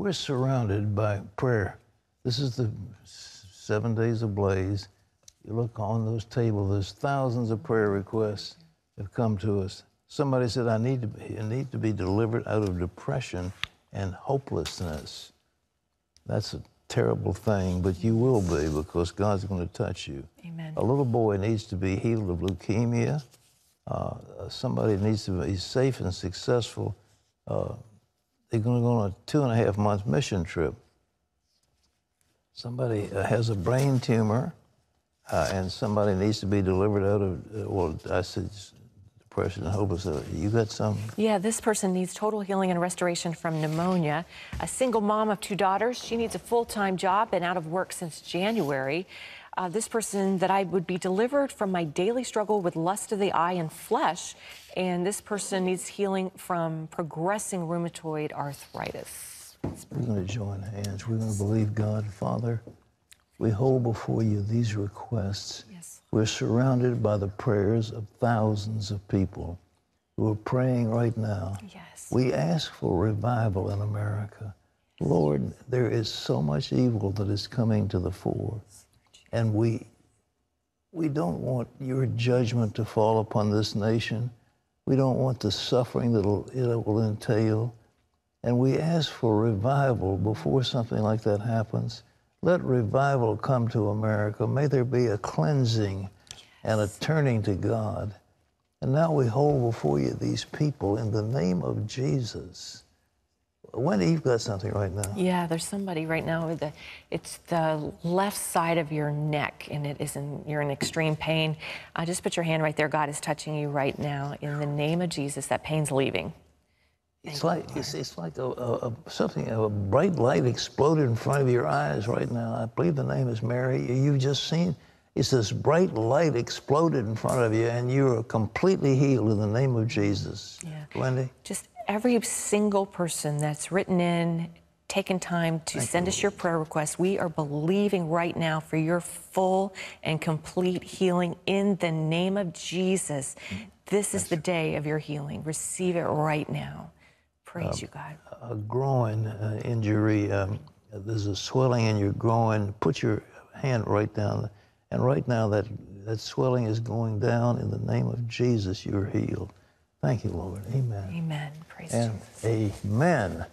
We're surrounded by prayer. This is the seven days ablaze. You look on those tables, there's thousands of prayer requests have come to us. Somebody said, I need to be, I need to be delivered out of depression and hopelessness. That's a terrible thing, but you will be because God's going to touch you. Amen. A little boy needs to be healed of leukemia. Uh, somebody needs to be safe and successful. Uh, they're going to go on a two and a half month mission trip. Somebody uh, has a brain tumor, uh, and somebody needs to be delivered out of, uh, well, I said depression and hopelessness. You got some? Yeah, this person needs total healing and restoration from pneumonia. A single mom of two daughters. She needs a full time job, been out of work since January. Uh, this person that I would be delivered from my daily struggle with lust of the eye and flesh. And this person needs healing from progressing rheumatoid arthritis. We're going to join hands. We're going to believe God. Father, we hold before you these requests. Yes. We're surrounded by the prayers of thousands of people who are praying right now. Yes. We ask for revival in America. Lord, there is so much evil that is coming to the fore. And we, we don't want your judgment to fall upon this nation. We don't want the suffering that it will entail. And we ask for revival before something like that happens. Let revival come to America. May there be a cleansing and a turning to God. And now we hold before you these people in the name of Jesus. Wendy, you've got something right now. Yeah, there's somebody right now with the it's the left side of your neck and it is in you're in extreme pain. Uh, just put your hand right there. God is touching you right now in the name of Jesus. That pain's leaving. It's like it's, it's like a, a, a something a bright light exploded in front of your eyes right now. I believe the name is Mary. You've just seen it's this bright light exploded in front of you, and you are completely healed in the name of Jesus. Yeah. Wendy. Just every single person that's written in, taken time to send us your prayer requests, we are believing right now for your full and complete healing in the name of Jesus. This is the day of your healing. Receive it right now. Praise you, God. a groin uh, injury. Um, there's a swelling in your groin. Put your hand right down, and right now that that swelling is going down. In the name of Jesus, you're healed. Thank you, Lord. Amen. Amen. Praise And Jesus. amen.